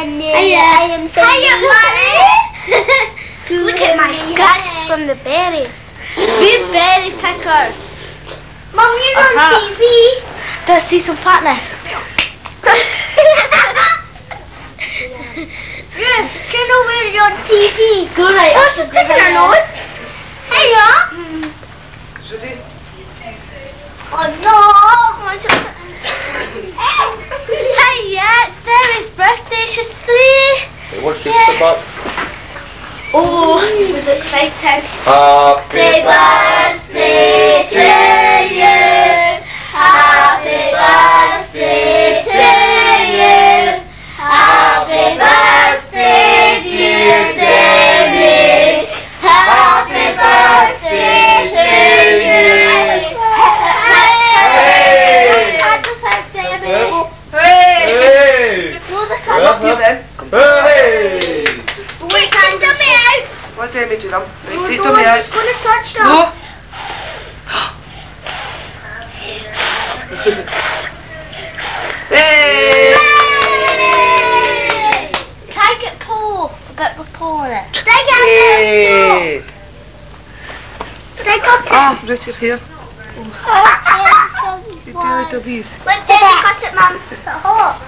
Hiya. Hiya, Look at my scratches from the berries. We're berry pickers. Mum, you're on Uh-huh. TV. Let's see some fatness. Ruth, do you know we're on TV? Go right. Oh, she's picking her nose. Hiya. Ready? Oh no! Hiya, it's Demi's birthday. She's three. Hey, what's your sit back? Oh, this is exciting. Happy birthday to you. Happy birthday to you. Happy birthday, out. What time is it, Ram? Oh, Right, take no, dummy I'm gonna touch them. Go! Hey! Can I get Paul? A bit with Paul in it. They got Hey! it. They got it. Ah, Richard here. You do Why? it, Louise. Let Demi cut it, Mum. It's hot.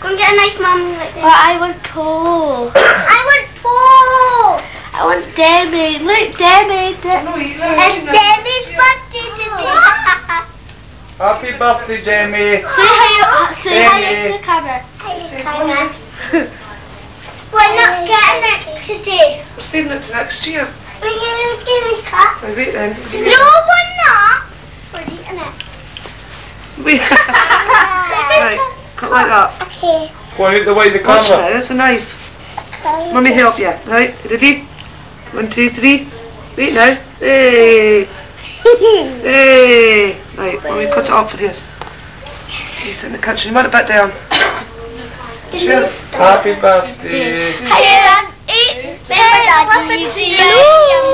Go and get a knife, Mum. Let Demi. But I want Paul. I want four. I want Demi. Look, Demi. De- No, you It's Demi's birthday today. Happy birthday, Jamie! say hi. Uh, say hi Demi. to the camera. We're not getting it today. We're saving it to next year. Will you give me cut? Right, wait then. No, we're not. We're eating it. Wait. right, cut like that. Okay. Go on, eat the way the Watch camera. now, it's a knife. Mummy help you. Right, ready? One, two, three. Wait now. Hey! Hey! Right, Mummy cut it off for this. Yes. He's in the kitchen. You want it back down. Sure. Happy birthday! Hiya. Eat. Remember, Daddy. No.